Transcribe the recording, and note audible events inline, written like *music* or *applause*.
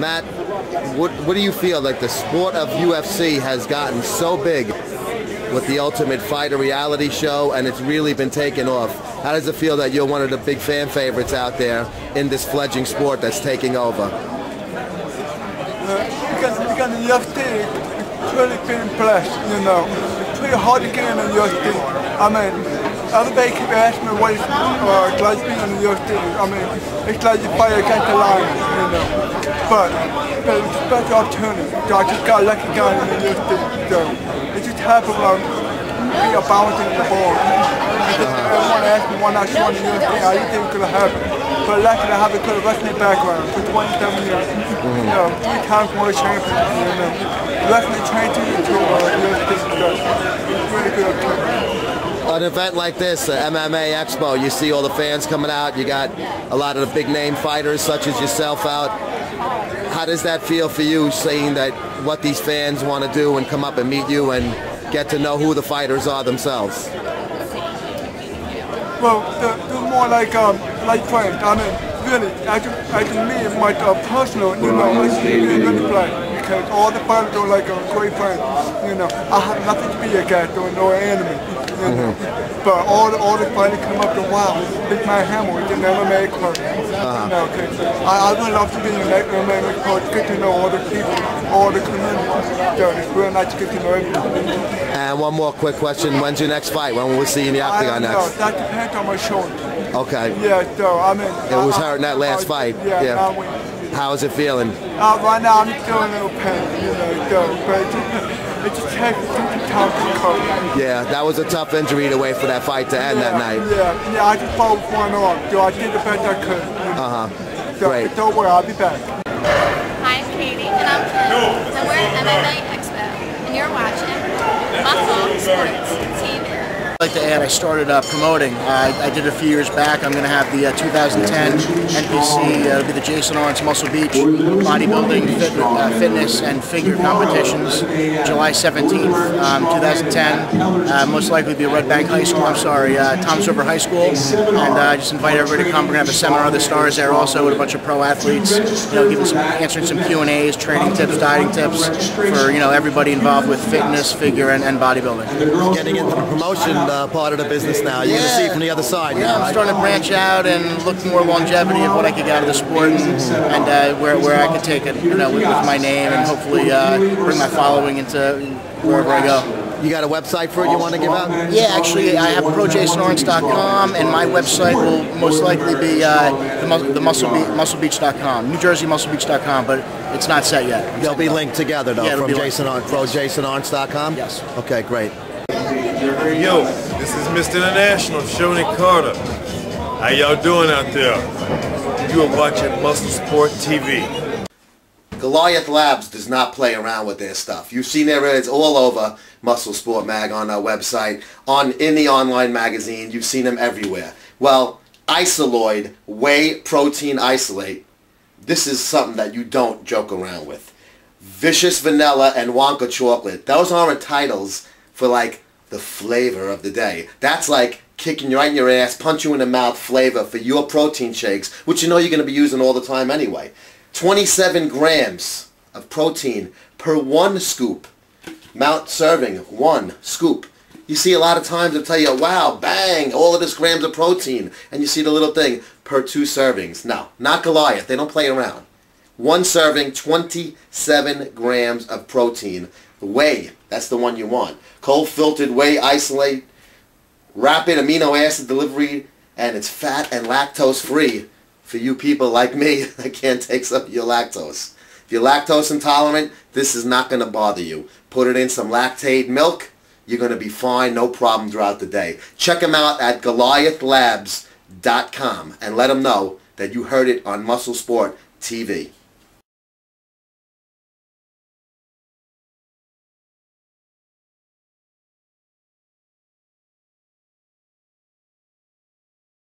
Matt, what, what do you feel like the sport of UFC has gotten so big with the Ultimate Fighter reality show and it's really been taken off? How does it feel that you're one of the big fan favorites out there in this fledgling sport that's taking over? Uh, because, because the UFC really been blessed, you know. It's pretty hard to get in the UFC. I mean, everybody keep asking me what it's uh, like being in the UFC. I mean, it's like you fight against the lion, you know. But, but it's a special opportunity. So I just got lucky guy in the UFC. So it just happened when I was being a bouncing the ball. Everyone asked me why not join the UFC. I didn't think it could have happened. But luckily I have a good wrestling background for 27 years. You know, three times world champion, you know. Wrestling trained to to uh, UFC. It's really good. An event like this, the MMA Expo, you see all the fans coming out. You got a lot of the big name fighters such as yourself out. How does that feel for you, seeing that what these fans want to do and come up and meet you and get to know who the fighters are themselves? Well, they're, more like um, like friends. I mean, really, I can, I can meet my uh, personal, you know, like really, really. Because all the fighters are like a great friend. You know, I have nothing to be against or no enemy. You know. Mm-hmm. But all the all the fighters come up to wow, Big my Hammer, the MMA coach. You know, uh-huh. 'cause I, I would love to be in the MMA coach, get to know all the people, all the community. So it's real nice to get to know everybody. And one more quick question. When's your next fight? When will we see you in the octagon next? That depends on my shoulder. Okay. Yeah, so I mean. It was I- hurting that last I- fight. Yeah. Yeah. I win. How is it feeling? Uh, right now I'm still a little pain, you know, so, but it just, *laughs* it just takes some time to recover. Yeah, that was a tough injury to wait for that fight to end that night. Yeah, yeah, I just fought with one arm, so I did the best I could. Uh-huh. So, Great. Don't worry, I'll be back. Hi, I'm Katie. And I'm Kim. And we're at MMA Expo. And you're watching Muscle Sports TV. I'd like to add, I started uh, promoting. Uh, I did a few years back. I'm going to have the uh, 2010 NPC, uh, it'll be the Jason Lawrence Muscle Beach bodybuilding, fit, uh, fitness, and figure competitions, July 17th, um, 2010. Uh, most likely be Red Bank High School. I'm sorry, uh, Tom's River High School. And uh, I just invite everybody to come. We're going to have a seminar of the stars there also with a bunch of pro athletes. You know, giving some, answering some Q and A's, training tips, dieting tips for you know everybody involved with fitness, figure, and, and bodybuilding. Getting into the promotion uh, part of the business now. You're going to see it from the other side Yeah, now, I'm right? starting to branch out and look more longevity of what I could get out of the sport and, uh, where, where I could take it, you know, with, with my name and hopefully uh, bring my following into wherever I go. You got a website for it you want to give out? Yeah, actually, I have projasonlawrence.com and my website will most likely be uh, the, mus- the muscle Be- musclebeach.com, New Jersey musclebeach.com, but it's not set yet. They'll be linked together though Yeah, from. Jason on ProJasonArntz.com? Yes. Okay, great. Yo, this is Mr. International, Shonie Carter. How y'all doing out there? You are watching Muscle Sport TV. Goliath Labs does not play around with their stuff. You've seen their ads all over Muscle Sport Mag on our website, on in the online magazine. You've seen them everywhere. Well, Isoloid Whey Protein Isolate. This is something that you don't joke around with. Vicious Vanilla and Wonka Chocolate. Those aren't titles for like the flavor of the day. That's like kicking you right in your ass, punch you in the mouth flavor for your protein shakes, which you know you're going to be using all the time anyway. 27 grams of protein per one scoop. Mount serving, one scoop. You see a lot of times they'll tell you, wow, bang, all of this grams of protein. And you see the little thing, per two servings. No, not Goliath. They don't play around. One serving, 27 grams of protein. Whey, that's the one you want. Cold filtered whey isolate, rapid amino acid delivery, and it's fat and lactose free for you people like me *laughs* that can't take some of your lactose. If you're lactose intolerant, this is not going to bother you. Put it in some Lactaid milk. You're going to be fine, no problem throughout the day. Check them out at GoliathLabs.com and let them know that you heard it on Muscle Sport TV.